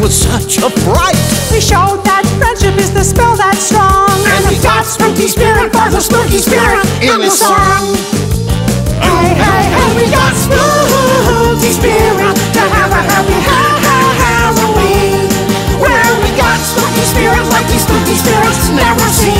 was such a fright. We showed that friendship is the spell that's strong. And we got spooky spirit for the spooky spirit in the song. Oh, hey, hey, hey, we got spooky spirit to have a happy ha ha Halloween. Where we got spooky spirit like these spooky spirits never seen.